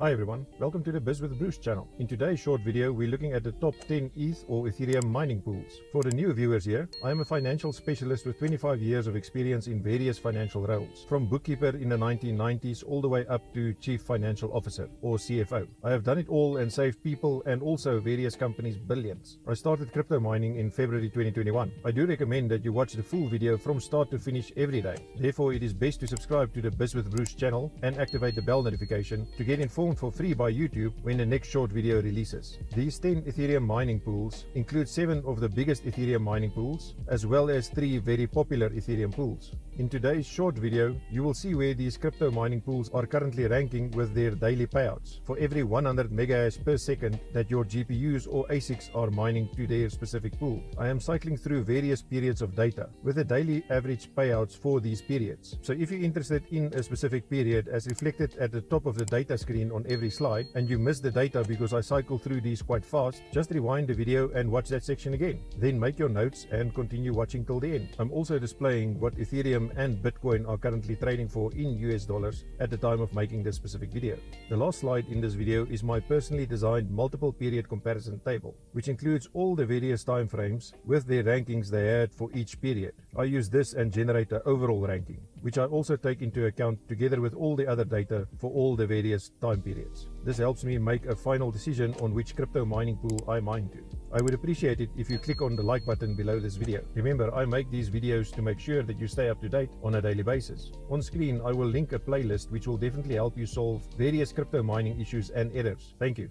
Hi everyone, welcome to the Biz with Bruce channel. In today's short video, we're looking at the top 10 ETH or Ethereum mining pools. For the new viewers here, I am a financial specialist with 25 years of experience in various financial roles, from bookkeeper in the 1990s all the way up to chief financial officer or CFO. I have done it all and saved people and also various companies billions. I started crypto mining in February 2021. I do recommend that you watch the full video from start to finish every day. Therefore, it is best to subscribe to the Biz with Bruce channel and activate the bell notification to get informed for free by YouTube when the next short video releases. These 10 Ethereum mining pools include 7 of the biggest Ethereum mining pools, as well as 3 very popular Ethereum pools. In today's short video, you will see where these crypto mining pools are currently ranking with their daily payouts for every 100 megahash per second that your GPUs or ASICs are mining to their specific pool. I am cycling through various periods of data with the daily average payouts for these periods. So if you're interested in a specific period as reflected at the top of the data screen on every slide and you miss the data because I cycle through these quite fast, just rewind the video and watch that section again. Then make your notes and continue watching till the end. I'm also displaying what Ethereum and Bitcoin are currently trading for in US dollars at the time of making this specific video. The last slide in this video is my personally designed multiple period comparison table, which includes all the various time frames with their rankings they had for each period. I use this and generate an overall ranking, which I also take into account together with all the other data for all the various time periods. This helps me make a final decision on which crypto mining pool I mine to. I would appreciate it if you click on the like button below this video. Remember, I make these videos to make sure that you stay up to date on a daily basis. On screen, I will link a playlist which will definitely help you solve various crypto mining issues and errors. Thank you.